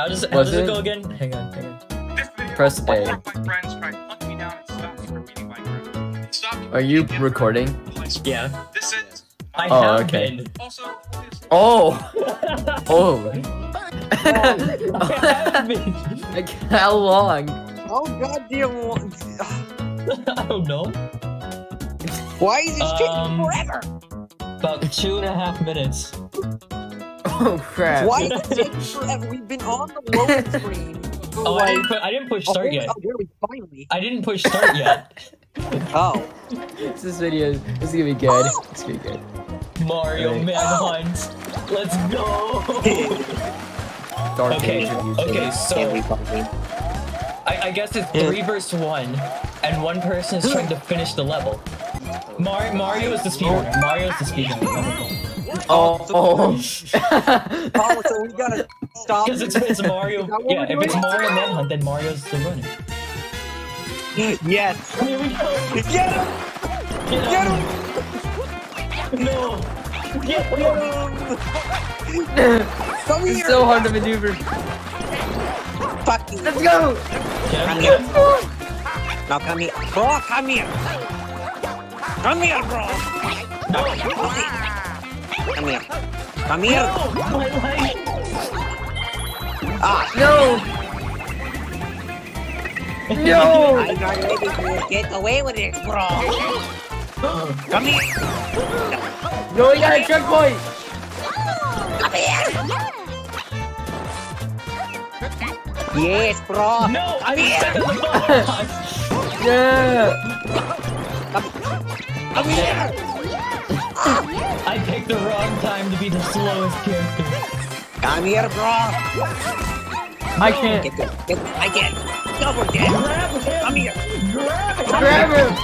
How does, how does it it? go again? Hang on, hang on. Video, Press one A. of my friends tried to hunt me down and stop me from beating Minecraft. Stop me Are you recording? Yeah. This is. I Oh, have okay. been. Also, Oh! Oh! I have been. like, how long? Oh goddamn! one- I don't know. Why is this taking Um, forever? About two and a half minutes. Oh crap. Why is it taking forever? We've been on the load screen. for Oh, I didn't, put, I didn't push oh, start whole- yet. Oh, there we finally. I didn't push start yet. Oh. oh, This video is this is gonna be good. It's gonna be good. Mario Right. Manhunt. Oh. Let's go. Dark Okay, age of okay, so? I, I guess it's Yeah. three versus one, and one person is trying to finish the level. Mar- Mario is the speedrunner. Mario is the speedrunner. Oh. oh. Oh, so we gotta stop. Because it's, it's Mario. Is that what Yeah, if it's? Mario Manhunt, then Mario's the runner. Yes. Here we go. Get him! Get Get him. him! No. Get Get him. him! Come it's so hard to maneuver. Fuck you! Let's go! Come here. Now come here. Bro, come here! Come here, bro! No. Come here. Come here! No. My. Ah! No! No! I'm not ready to get away with it, bro! Come here! No, we got a checkpoint! Come here! Yes, bro! No. I'm here. stuck on the box. Yeah! Come here! I picked the wrong time to be the slowest character. Come here, bro! I can't. Get it. Get it. I get it. Double get it. Grab him. Come here. Grab him.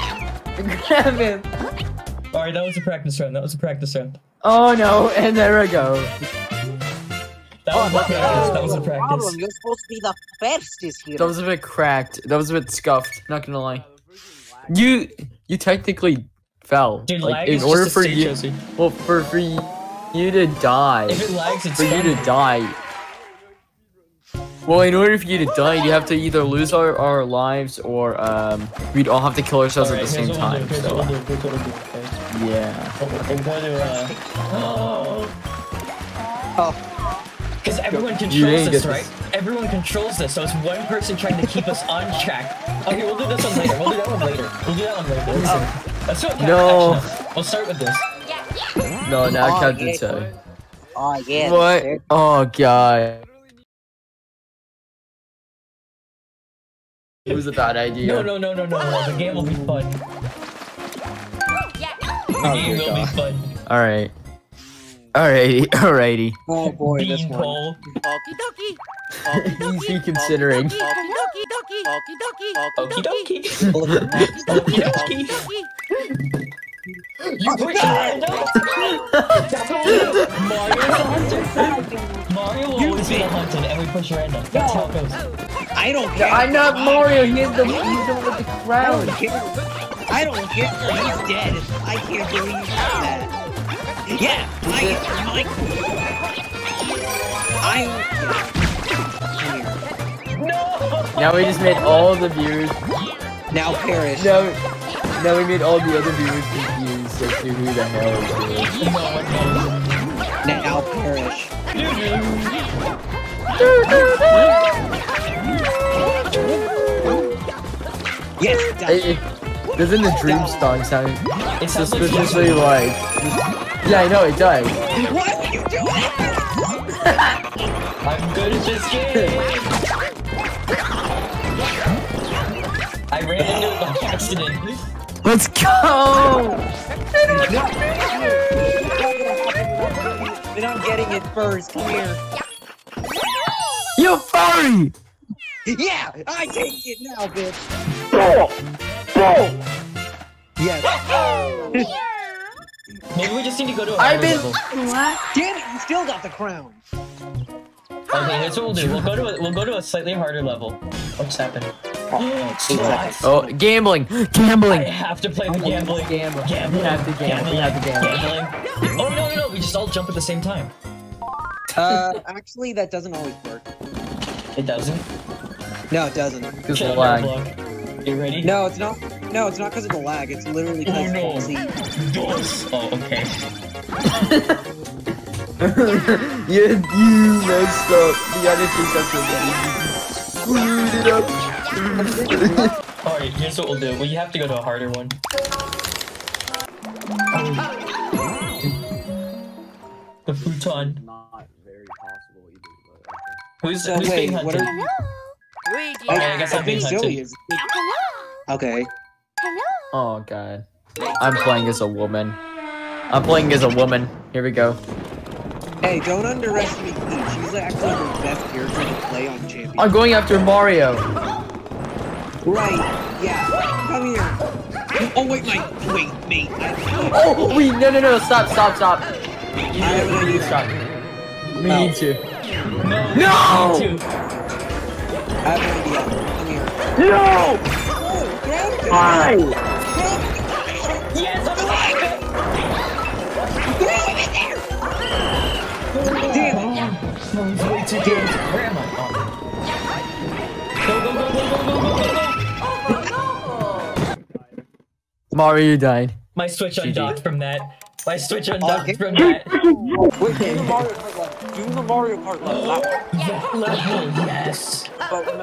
Grab him! Grab him! All right, that was a practice round. That was a practice round. Oh no, and there we go. That was a practice. That was a practice. problem. You're supposed to be the fastest here. That was a bit cracked. That was a bit scuffed, not gonna lie. You you technically fell. Dude, like, lag in is order just a for stage you Josie. well for, for you, you to die. If it lags, it's for you to die. Well, in order for you to die, you have to either lose our, our lives or um, we'd all have to kill ourselves at the same we'll time. do, So we'll do. We'll do. Okay. yeah. We'll, we'll to uh. Oh, Because everyone controls didn't this, right? Everyone controls this, so it's one person trying to keep us on track. Okay, we'll do this one later. We'll do that one later. We'll do that one later. Let's do it. No. Action. We'll start with this. No, now Oh, Captain yeah. Say. oh yeah. What? sir. Oh god. It was a bad idea. No, no, no, no, no, no. The game will be fun. The oh, game will be fun. Alright. Alrighty, alrighty. Oh boy, this Bean one. pole. Easy considering. Okie dokie. Okie dokie. You put your hand up. Mario's the hunter. Mario will always be hunted, and we push your hand up. That's how it goes. I don't care. I'm not Mario, he's the he's the one with the I crown. don't care. I don't care. He's dead. I can't believe that. Yeah, I my. I. No. Now we just made all the viewers Now perish. now now we made all the other viewers confused as to who the hell is one. Now perish. Yes. It, it, doesn't the dream song sound It sounds like suspiciously like Yeah I know it does. What are you doing? I'm good at this game. I ran into it by accident. Let's go! Then I'm getting it first. Come here. You furry! Yeah, I take it now, bitch. Yes. Maybe we just need to go to a I've higher been level. Damn it, you still got the crown. Okay, here's what we'll do. We'll go to a, we'll go to a slightly harder level. What's happening? Slots. Oh gambling! Gambling! I have to play the gambling. Gambling. Gambling. We have to gamble. We have to gamble. Gambling. Oh no no no! We just all jump at the same time. Uh, actually, that doesn't always work. It doesn't. No, it doesn't. Because Shut of lag. You ready? No, it's not. No, it's not because of the lag. It's literally because Oh, no. faulty. Dos. Oh, okay. you, you messed up. The other two screwed it up. Alright, here's what we'll do. Well, you have to go to a harder one. The futon. Not very possible either. But Who's, So who's being wait, what hunted? are Oh, yeah, I guess I I'm being hunted. is. Okay. Oh god. I'm playing as a woman. I'm playing as a woman. Here we go. Hey, don't underestimate Peach. She's actually the best character to play on Champion. I'm going after Mario. Right. Yeah. Come here. Oh wait, my wait, mate. Oh, wait, no, no, no, stop, stop, stop. You I need, you need to stop. We Oh. need to. No! No! Me too. I have an idea. Come here. No! Oh. Why? one's way too damn grandma. Go, go, go, go, go, go, go, go! Oh, no! Mario, you died. My Switch undocked from that. My Switch undocked okay. from that. Wait, do the Mario Kart left. Do the Mario Kart left. Yes. yes.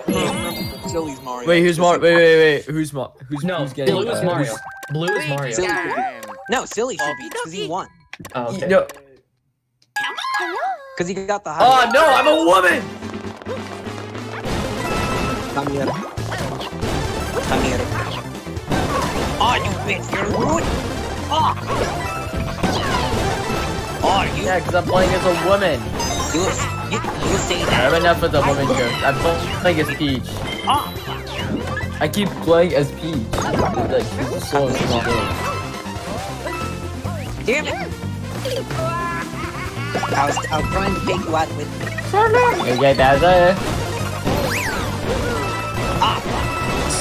yes. Mario. Wait, who's Mario? Wait, wait, wait. Who's Mario? Who's, no, who's getting Blue is uh, Mario. Blue is Mario. Silly. No, Silly should be, because he won. Oh, okay. No. Hello? Because he got the high. Oh no, I'm a woman. Come here. Come here. Oh, you bitch, you're rude. Oh. Oh, you, Yeah, because I'm playing as a woman. you, you, you say I that. have enough with the woman joke. I'm playing as Peach. Oh. I keep playing as Peach. Like, she's a small. Damn it. I was, I was trying to take you with me. Okay, that's it.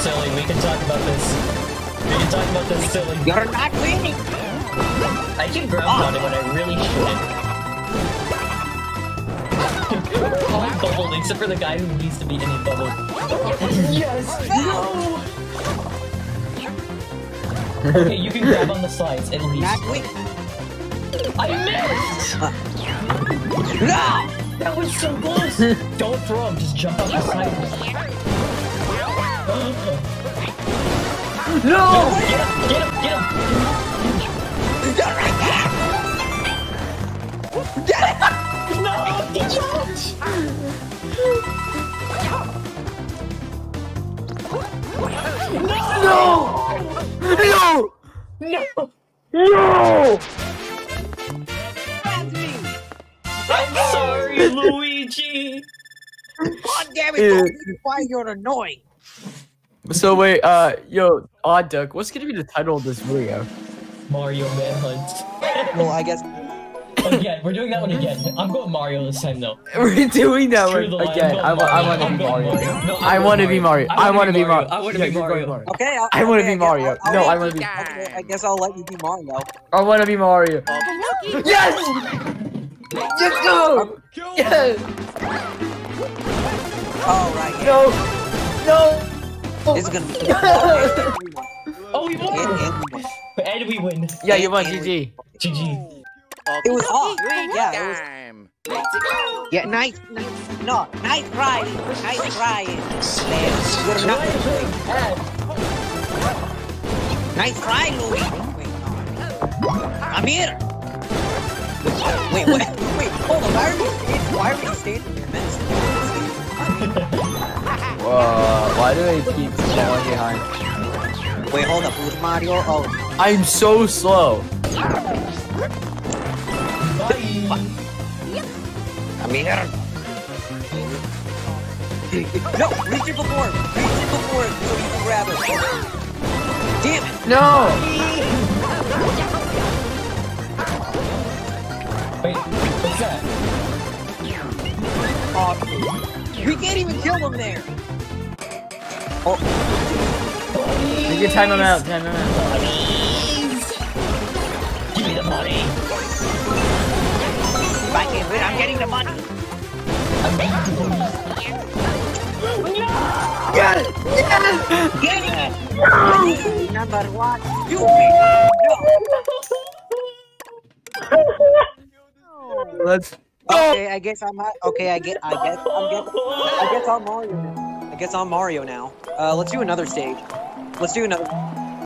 Silly, we can talk about this. We can talk about this, silly. You're not winning. I can ground ah. pound it when I really shouldn't. All bubbled except for the guy who needs to be in a bubble. yes! No! okay, you can grab on the slides at least. Not winning. I missed! Uh. No. That was so close! Don't throw him, just jump off the side. No! Get him! Get him! Get him! Get him right there. No! He jumped! No! No! No! No! That's sorry, Luigi! God damn it. Don't why you're annoying. So wait, uh, yo, Odd Duck, what's gonna be the title of this video? Mario Manhunt. Well, I guess. Again, we're doing that one again. I'm going Mario this time though. We're doing that Screw one again. I'm I, going wa- I want to be Mario. I'm I going want to be Mario. I want to be Mario. I want to be Mario. Okay. I'll, I wanna be Mario. I'll- I'll No, I wanna be- okay, I guess I'll let you be Mario. I want to be Mario. Yes! Let's go! Yes! All right. Yeah. No! No! This is gonna be. No! Oh, we won! and we. And we win. Yeah, you won, GG. GG. It was off. Yeah, it was. Yeah, nice. nice no, nice try. Nice try. Man, you're not. Nice try, Louis. Wait. I'm here. Wait, wait, wait. Hold on. Why are we standing? Why are we standing here, man? Whoa, why do they keep falling behind? Wait, hold up. Who's Mario? Oh, I'm so slow. Bye. I'm here. No, reach it before. Reach it before so you can grab it. Damn it. No! We can't even kill them there. Oh, You can time him out, time him out. Please! Give me the money! if I can't win, I'm getting the money. I'm getting the money. Yes! Yes! Number one. You Let's Okay, I guess I'm at, okay. I get. I guess I'm. I guess I'm Mario. Now. I guess I'm Mario now. Uh, let's do another stage. Let's do another.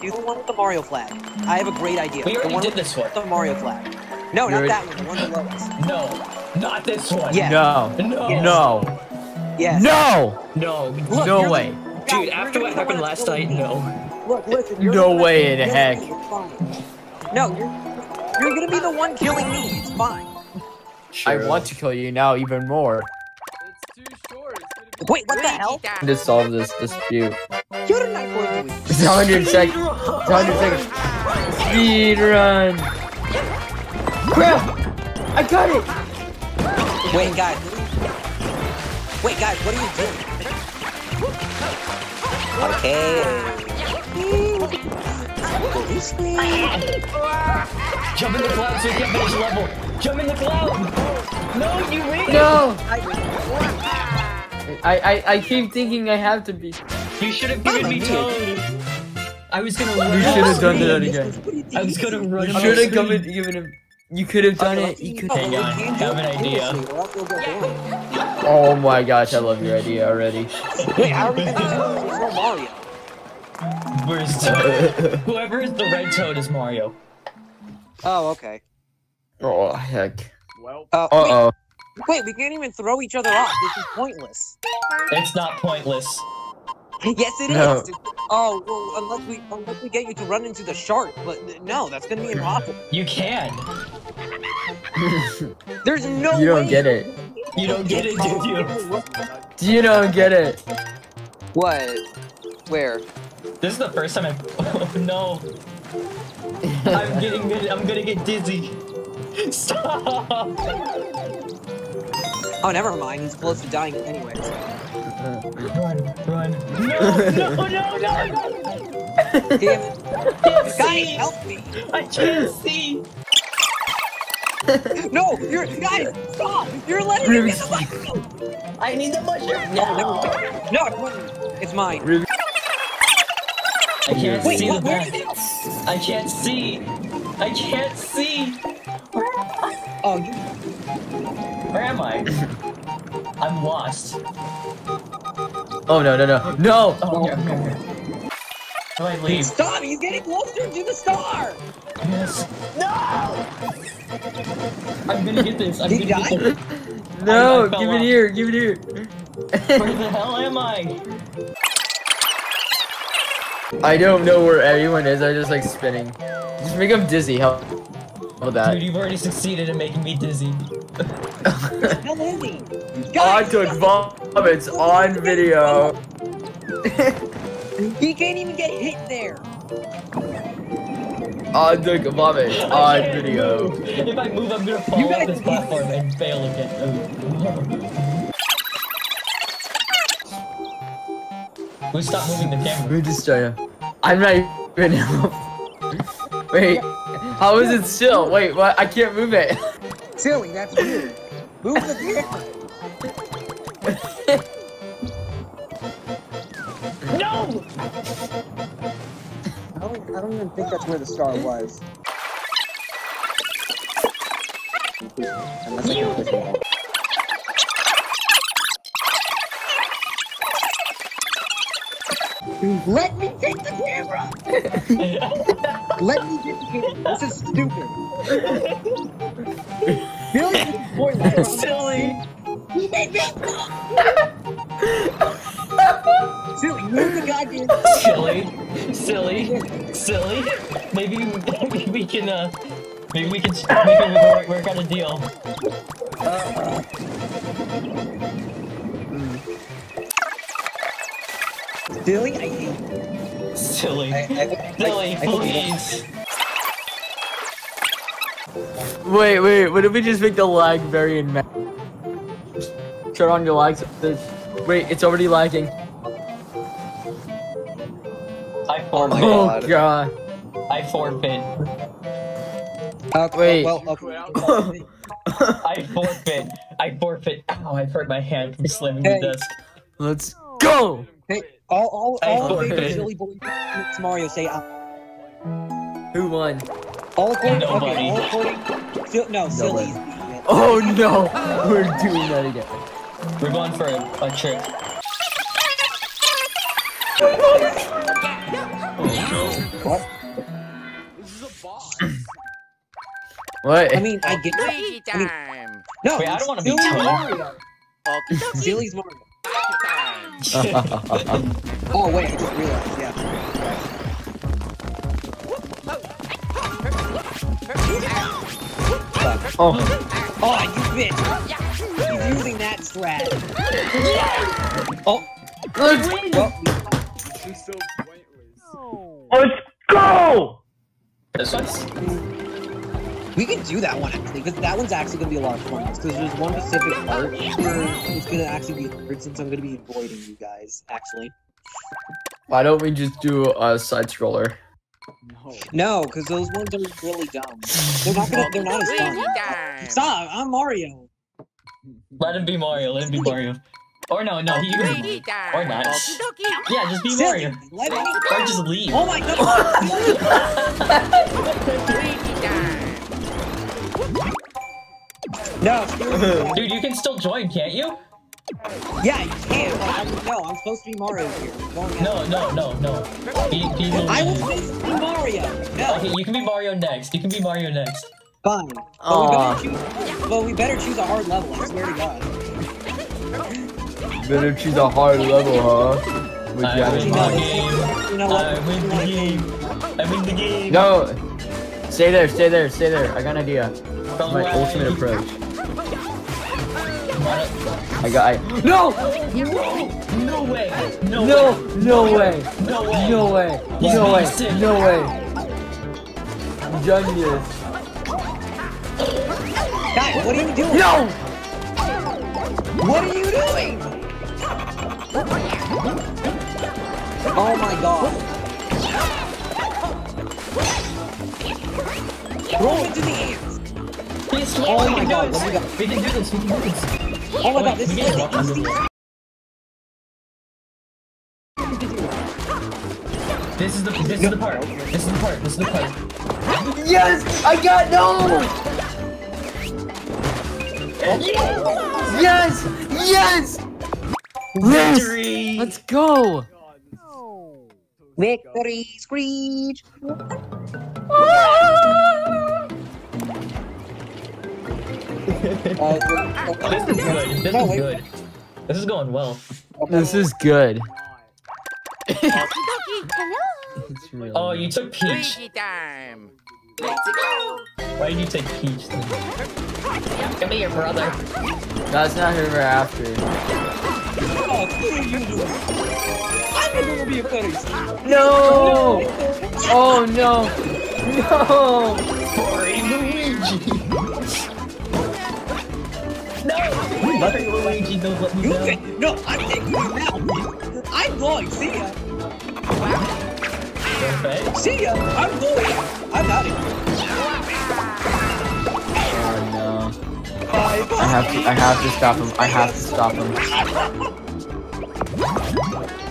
Do the one with the Mario flag. I have a great idea. We the already one did with this one. the Mario flag. No, You not that one. The one below us. No, not this one. Yeah. No. No. No. Yes. No! No. Look, No you're- way. Dude, you're after what happened last that's night, no. Look, listen. You're No way in heck. me, It's fine. No, you're. You're gonna be the one killing me. It's fine. I want to kill you now even more. Wait, what the hell? To solve this dispute. You're not going to win. It's 100 seconds. 100 seconds. Speed run. Crap! I got it! Wait, guys. Wait, guys. What are you doing? Okay. This way. Jump in the cloud so you can finish the level. Jump in the cloud. No, you win. No! I, I, I keep thinking I have to be. You should have given me Toad. I was gonna. You should have done that again. I was gonna run. You should have given, given him. You could have done it. You could. Hang on, I have an idea. Oh my gosh, I love your idea already. Wait, how are we gonna do this? Mario. Where's Toad? Whoever is the red Toad is Mario. Oh, okay. Oh heck. Well, Uh, Uh oh. wait, wait, we can't even throw each other off. This is pointless. It's not pointless. yes, it is. No. Oh, well, unless we unless we get you to run into the shark, but no, that's gonna be impossible. You can. There's no. You don't way get it. You don't get it, do you? You don't get it. What? Where? This is the first time I. Oh no. I'm getting. I'm gonna get dizzy. Stop. Oh, never mind. He's close to dying anyways. Run, run. No, no, no, no, no. Damn it! Guys, See? help me! I can't see. No, you're guys, stop! You're letting me get the mushroom. I need the mushroom. No, never mind. No, it's mine. It's mine. I can't Wait, see the what? Where back. I can't see. I can't see. Oh. Where am I? I'm lost. Oh no no no no! Oh, here, here, here. How do I leave? Stop! He's getting closer to the star. Yes. No! I'm gonna get this. I'm Did gonna he get this. No! I- I fell Give it here! Give it here! Where the hell am I? I don't know where everyone is. I just like spinning. Just make them dizzy. How about that? Dude, you've already succeeded in making me dizzy. Hell is he? I took vomits on video. he can't even get hit there. I took vomits on video. If I move, I'm gonna fall off guys- this platform and fail again. We stop moving the camera. We're just trying. I'm not even. Wait, how is it still? Wait, what? I can't move it. Silly, that's weird. Move the camera. No! I don't, I don't even think that's where the star was. Unless I can push it out. Let me take the camera. Let me get the camera. This is stupid. Billy, is pointless. Silly! He made me Silly, move the goddamn. Silly! Silly! Silly! Maybe, maybe we can, uh... Maybe we can maybe we can work, work out a deal. Silly, I hate you. Silly. I, I, Silly, I, I, please. Wait, wait. What if we just make the lag very in? Turn on your lags. Wait, it's already lagging. I Oh my forfeit. Oh God. god. I forfeit. Okay, Wait. Well, uh, okay. I forfeit. I forfeit. Ow, I hurt my hand from slamming the desk. Let's Go! Hey, all, all, all according to Jordan. silly boy it's Mario say uh, Who won? all according Nobody. okay, all according Sil- no, silly's beating. Oh no! We're doing that again. We're going for a, a trick. What? What? I mean, I get Luigi I mean- no. Wait, I don't wanna be silly's Mario. Silly's Mario. Oh wait, I just realized. Yeah. oh, Oh, you bitch! He's using that strat. Oh, well, do that one actually, because that one's actually gonna be a lot of fun. Because there's one specific part where it's gonna actually be hard since I'm gonna be avoiding you guys. Actually, Why don't we just do a side scroller? no, because those ones are really dumb. They're not gonna. They're not as Luigi fun. Stop! I'm Mario. let him be Mario. Let him be Mario. Or no, no, he can be Mario. Or not. Yeah, just be Mario. Let me. Or just leave. Oh my god! no. Dude, you can still join, can't you? Yeah, you can. But I'm, no, I'm supposed to be Mario here. No, no, no, no. Be, be I was supposed to be Mario. No, Okay, you can be Mario next. You can be Mario next. fine. But we, better choose, but we better choose a hard level. I swear to God. Better choose a hard level, huh? With I that win in the game. You know what? I win the game. I win the game. No! Stay there, stay there, stay there. I got an idea. From My ultimate approach. What? I got I No! No way. No, No! way. No way! No way. No way! No way! No way! Genius! Guys, what are you doing? No! What are you doing? Oh my god. Throw into the ants. Oh my God, do this. what we got? We can do this. We can do this. Oh my god, this is can like the him. This is the this is the part. This is the part. This is the part. Yes! I got no! Yes! Yes! Yes! Victory! Let's go! Victory screech. Ah! Uh, This is good. This No, is wait. good. This is going well. This is good. Okie dokie. It's really Oh, you took Peach. Luigi time. Let's go. Why did you take Peach? Then? Come here, brother. That's not who we're after. Oh, what are you doing? I'm gonna be a better No! Oh no! No! No, Luigi. Let me You can, no, I'm taking you now. I'm going. See ya. Perfect. See ya. I'm going. I'm out of here. Oh no. Bye. I have to I have to stop him. I have to stop him.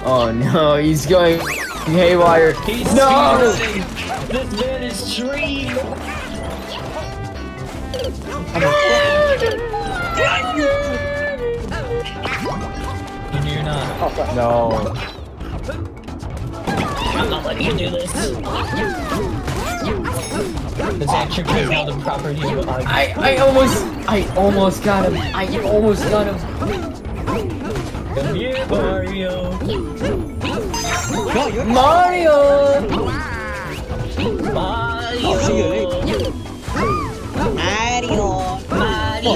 Oh no, he's going haywire. He's No! This man is dream. And. No. I'm not letting you do this. This action is now the property of I. I I almost I almost got him. I almost got him. Come here, Mario. No, you're Mario! Mario. I'll see you later. Mario. Mario.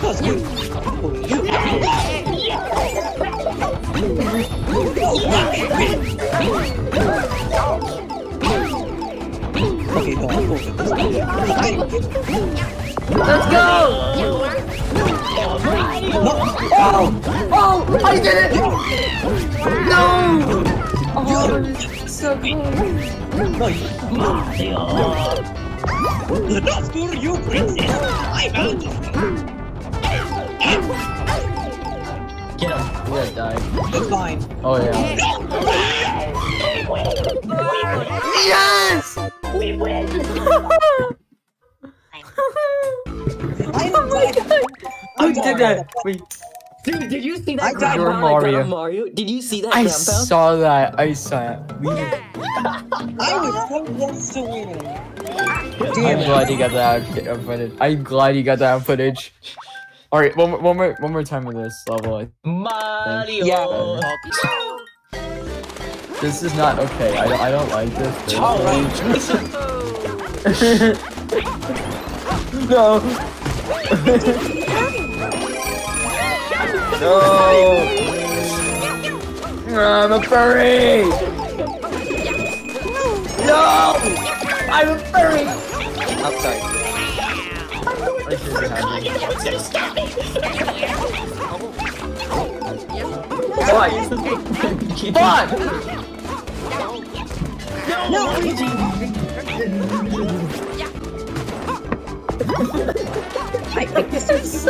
That's good. Okay, no, I'm going. Let's go! Oh! Oh! I did it! No! Oh, so close. No, you. For you, princess. Out of here. Get him. Yeah, died. It's fine. Oh yeah. Yes! We oh I didn't die. Who did that? Wait, Dude, did you see I that died You're ground I got Mario. Mario? Did you see that I ground saw that. I saw it. We- I was so close to winning. I'm glad you got that out- out footage. I'm glad you got that footage. All right, one more, one more, one more time with this level. Mario. Yeah. This is not okay. I don't, I don't like this. Right. no. no. I'm a furry. No. I'm a furry. I'm sorry. I should be happy. Fuck! No, Luigi. I think this is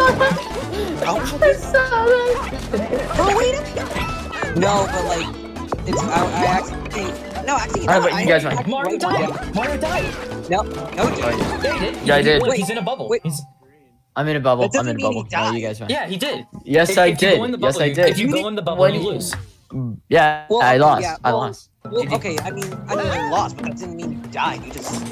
Oh wait a minute. No, but like, it's I, I actually no actually. Alright, no, but you guys I- might- Mario died. Mario died. No, no, he didn't. Yeah, he did. Yeah, I He did. Wait. he's in a bubble. Wait. He's, I'm in a bubble. I'm in a bubble. No, you guys might. yeah, he did. Yes, If- I if did. in the Yes, I did. If you go in the bubble, When- you lose. Yeah, Well, I lost. yeah, I lost. Well, okay, I mean, I mean, you lost, but that didn't mean you died. You just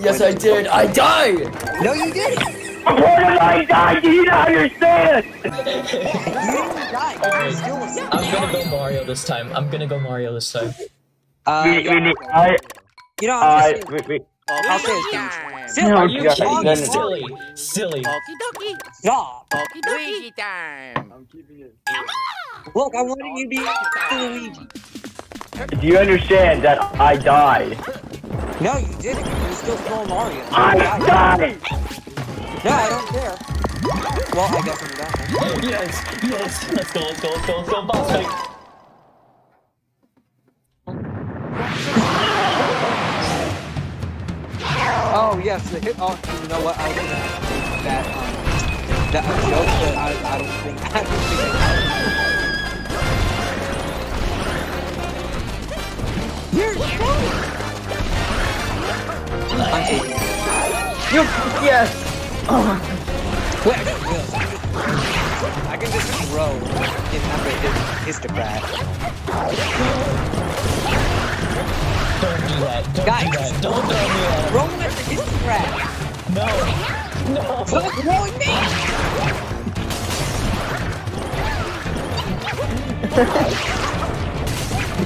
Yes, I did. I died. no, you didn't. What did I die? Do you not understand? You didn't die. You still. I'm gonna go Mario this time. I'm gonna go Mario this time. Uh, We, yeah, we need, I, you know, I, I'm just we, we, I'll say this. time. Still, No, Are you God, kidding no. Silly. Silly. Okie dokie. stop. Okie dokie. Luigi time. Look, I wanted you to be Luigi. do you understand that I died? No, you didn't. You were still throwing Mario. I died! No, I don't care. Well, I guess I'm done. Yes. Yes. Let's go. Let's go. Let's go. Let's go. Boss fight. Oh the hit. Oh, you know what? I was gonna that um, that a joke, but I, I don't think I don't think. I You're it. Yes. Wait, I can just, I can just throw in under his. Don't do that. Don't Guys. do that. Don't throw me at him. Throw him at the Hisstocrat. No. No. Stop throwing me.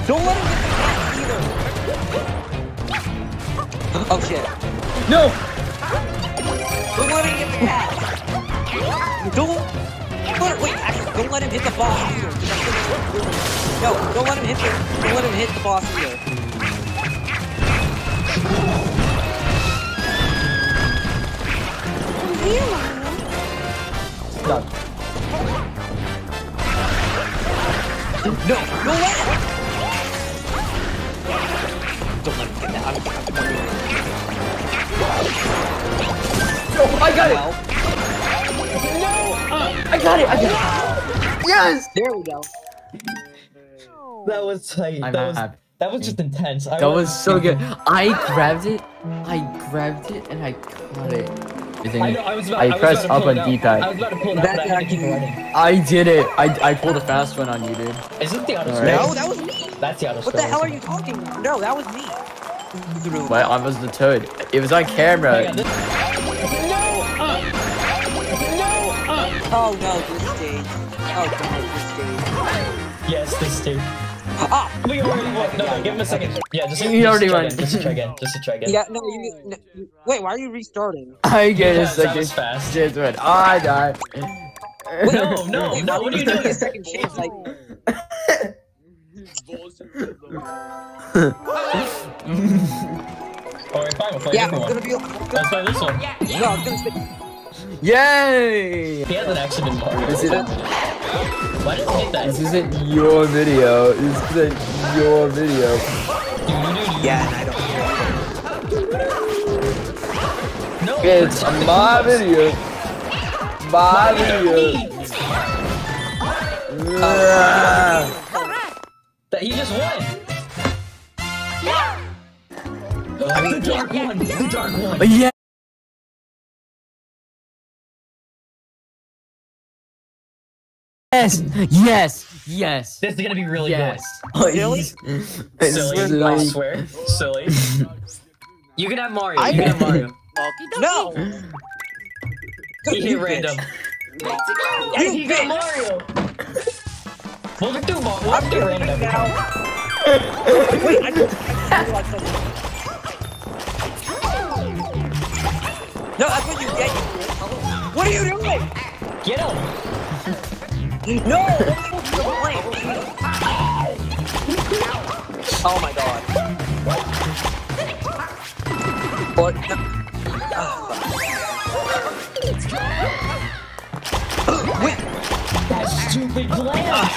Don't let him get the cat either. Oh shit. No. Don't let him get the cat. Don't. Let, wait, actually, don't let him hit the boss either. No, don't let him hit the. Don't let him hit the boss either. Stop. No, don't let him. Don't let him get that. I'm, I'm wondering. Oh, I got it. Well, I got it. I got it. Yes. there we go. That was tight. I'm that was happy. that was just intense. I That was so good. I grabbed it. I grabbed it and I caught it. I I, think know, I was about. I I was pressed about to up pull on. D-pad. I was about to pull it out, I keep running. I did it. I I pulled a fast one on you, dude. Is it the auto Alright. No, that was me. That's the auto What the hell are you talking about? No, that was me. You threw I was the toad. It was on camera. Hang on, this- uh, uh. Oh no, this stage. Oh god, this stage. Yes, this too. Ah! We already won. No, no, give him a second. Yeah, just, You just already try won. Again, just to try again. Just to try again. Yeah, no, you, no, you- Wait, why are you restarting? I get a Because that was second fast. chance when I die. Wait, No, no, wait, no, what are you doing? a second chance? Like, Alright, fine, we'll play yeah, a I'm different gonna one. be. Let's play this one. No, I'm gonna spit. Yay! He hasn't actually been Mario. This isn't, Why did it hit that? this isn't your video. This isn't your video. Yeah, and I don't. No, It's my video. My They're video. meat. That he just won. Oh, the dark one. The dark one. Yeah. Yes, yes, yes, This is gonna be really yes. Oh, really? good. Silly. I swear. Silly. You can have Mario. You can have Mario. No! He hit random. And he got Mario. We'll just do Mario. We'll just do random. Wait, I just I realized something. No, that's what you get. you. What are you doing? Get him. No! That's the plan. Oh my god. What? Wait, That stupid plan.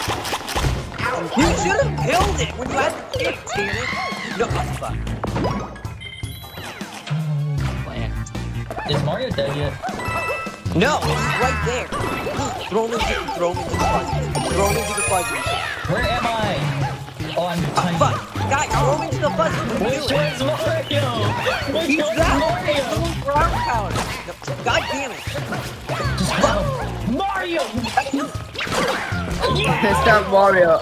you should have killed it when you had the damn it. No, oh, fuck. Is Mario dead yet? No, it's right there. Throw him into, throw him into the fuzzy. Throw him into the fuzzy. Where am I? Oh, ah, I'm Oh, tiny. fuck. Guys, throw him into the fuzzy. What are you Which one's Mario? Which He's one's that Mario? little ground pound. No, God damn it. Just go. Mario! It's not Mario.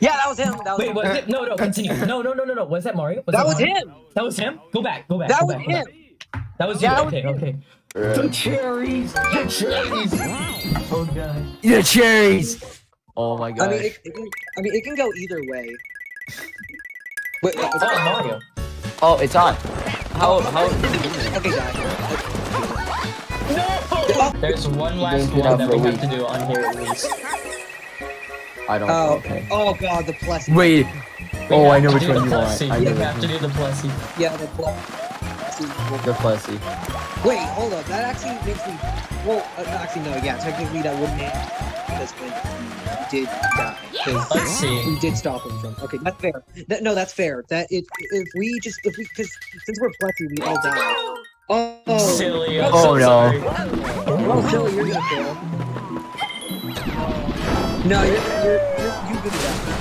Yeah, that was him. That was Wait, him. was it? No, no, continue. No, no, no, no, no. Was that Mario? That was Mario? him. That was him? Go back, go back. That go was back, him. back. That was you. Yeah, that was okay, him. okay. The cherries! The cherries! Oh god. The cherries. Oh my god. I god. mean, it, it can, I mean, it can go either way. Wait, uh, Oh, Mario. oh, it's on. How how? okay, guys. No! There's one last one that we a have to do on here at least. I don't. Oh, okay. oh god, the plus. Wait. We Oh, I have know to which do one the you want. Plessie. I We have to do the Plessie. Yeah, the plus. The Plessie. Wait, hold up. That actually makes me. Well, uh, actually, no. Yeah, technically that wouldn't end because when he did die, because Let's see. we did stop him from. Okay, that's fair. That, no, that's fair. That it if we just if we because since we're Plessie, we all die. Oh, Silly. I'm Oh, so no. sorry. Well, silly, you're gonna fail. No, you're you're, you're you good at that.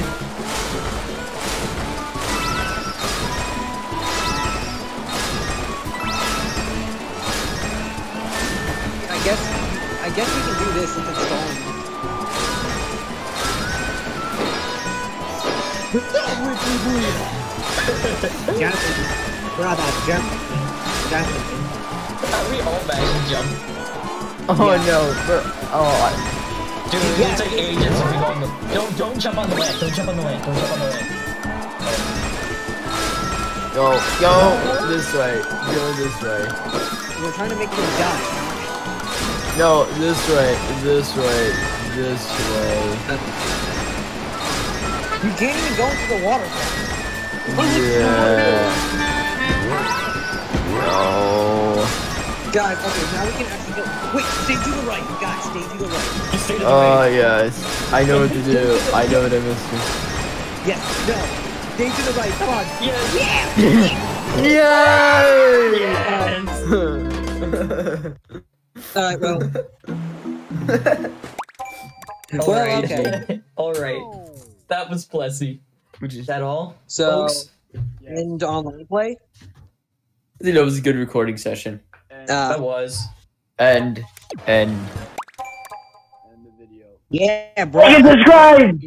Guess we can do this if it's stalling. Jonathan, brother, Jonathan, Jonathan. Are we all back and jump? Oh no. bro- Oh. I- Dude, it's gonna take ages if we go on the. Don't, don't jump on the land. Don't jump on the land. Don't jump on the land. Go go this way. Go this way. We're trying to make them die. No, this way. This way. This way. You can't even go into the water. Yeah. No. Guys, okay, now we can actually go. Wait, stay to the right. Guys, stay to the right. Just stay to the Oh right. yes. I know what to do. I know what I do. Yes, no. Stay to the right. Come on. Yes. Yay! Alright, well. well, Alright. okay. Alright. That was Plessie. Which Is is that all? So, folks? end online play. you know, it was a good recording session. That Uh, was. And and End the video. yeah, bro. And subscribe!